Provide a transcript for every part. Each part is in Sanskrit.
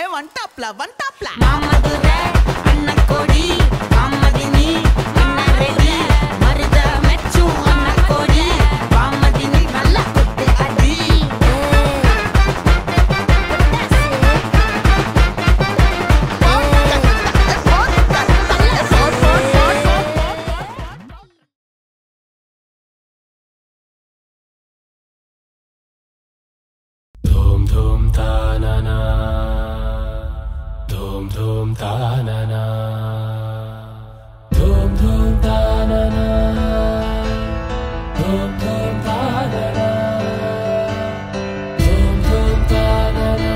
ஏ ஒன் டாப்ல ஒன் டாப்ல நான் மதுரை அண்ணன் கோடி காமதினி na na. धूम तानना धूम धूम तानना धूम धूम तानना धूम धूम तानना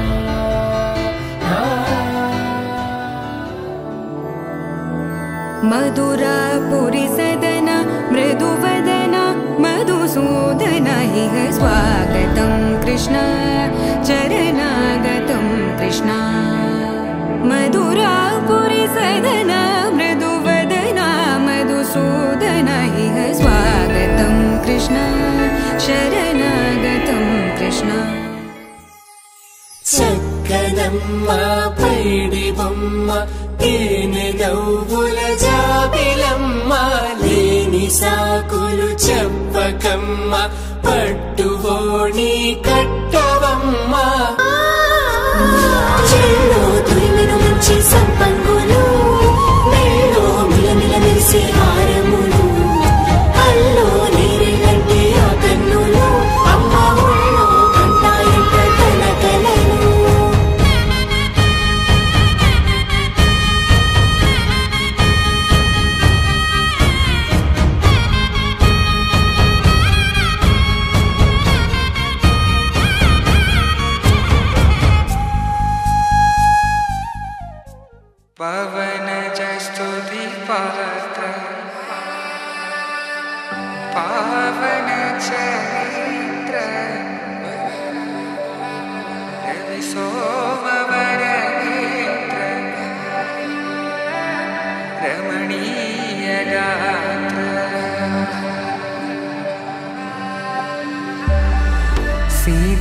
तानना मधुरापुरि सदन मृदुवदन मधुसूदन इह कृष्ण शरणागतं कृष्ण చక్కదమ్మ పైడి బొమ్మ తేనె నవ్వుల జాబిలమ్మ లేని సాకులు చెప్పకమ్మ పట్టువోణి కట్టవమ్మ చెల్లో తురిమెను మంచి సంపంగులు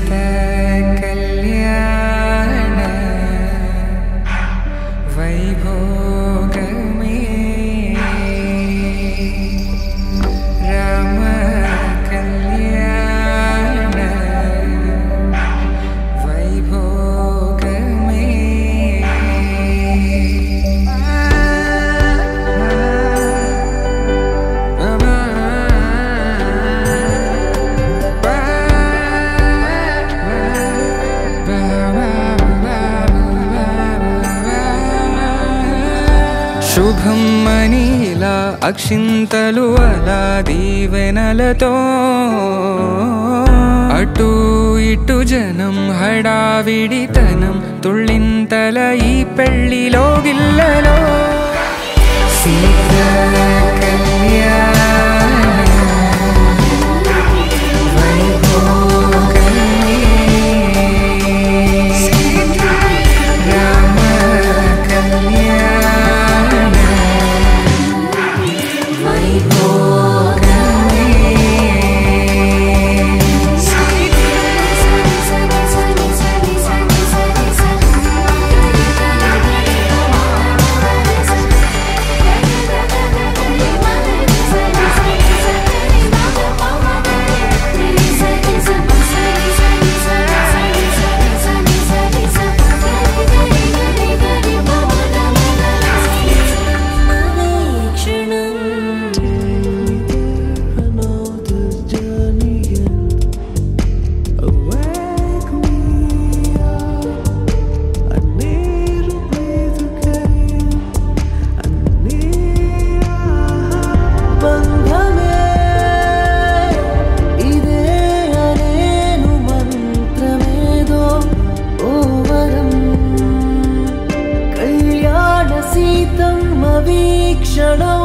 Peter. శుభం మనీలా అక్షింతలు అలా దీవెనలతో అటు ఇటు జనం హడావిడితనం తుళ్ళింతల ఈ పెళ్లిలో గిల్లలో సీత ಕ್ಷಣ